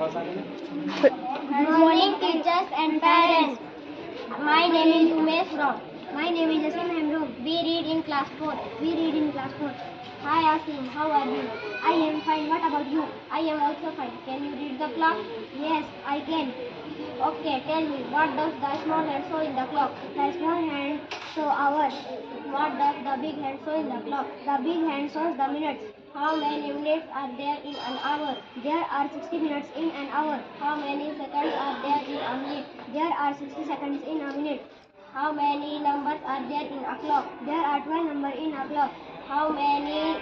Good morning, teachers and parents. My name is Umesh Rao. My name is Asim Hamroom. We read in class 4. We read in class 4. Hi Asim, how are you? I am fine. What about you? I am also fine. Can you read the clock? Yes, I can. Okay, tell me, what does the small hand show in the clock? The small hand show hours. What does the big hand show in the clock? The big hand shows the minutes. How many minutes are there in an hour? There are 60 minutes in an hour. How many seconds are there in a minute? There are 60 seconds in a minute. How many numbers are there in a clock? There are 12 numbers in a clock. How many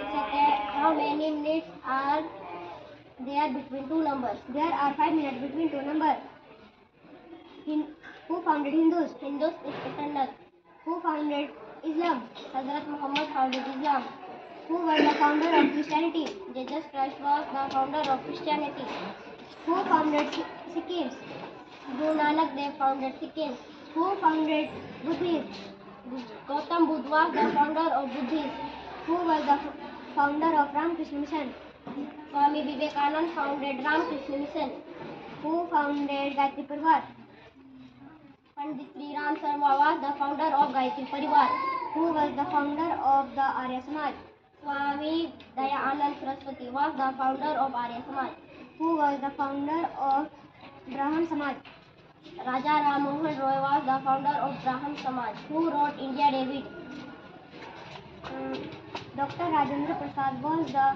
how many minutes are there between two numbers? There are 5 minutes between two numbers. Who founded Hindus? Hindus is eternal. Who founded Islam? Hazrat Muhammad founded Islam. Who was the founder of Christianity? Jesus Christ was the founder of Christianity. Who founded Si- Sikhism? Guru Nanak Dev founded Sikhism. Who founded Buddhism? Gautam Buddha was the founder of Buddhism. Who was the founder of Ramakrishna Mission? Swami Vivekananda founded Ramakrishna Mission. Who founded Gayatri Parivar? Pandit Sri Ram Sharma was the founder of Gayatri Parivar. Who was the founder of the Arya Samaj? Swami Dayanand Saraswati was the founder of Arya Samaj. Who was the founder of Brahman Samaj? Raja Ram Mohan Roy was the founder of Brahman Samaj. Who wrote India David? Dr. Rajendra Prasad was the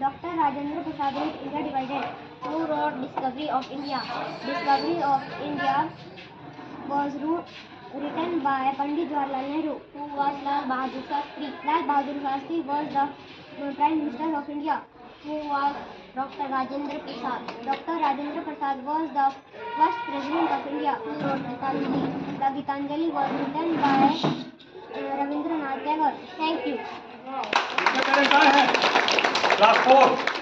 Dr. Rajendra Prasad wrote India Divided. Who wrote Discovery of India? Discovery of India was ru- written by Pandit Jawaharlal Nehru, who was Lal Bahadur Shastri. Lal Bahadur Shastri was the uh, Prime Minister of India, who was Dr. Rajendra Prasad. Dr. Rajendra Prasad was the first President of India, who wrote Gitanjali. The Gitanjali was written by uh, Rabindranath Tagore. Thank you. हैं class four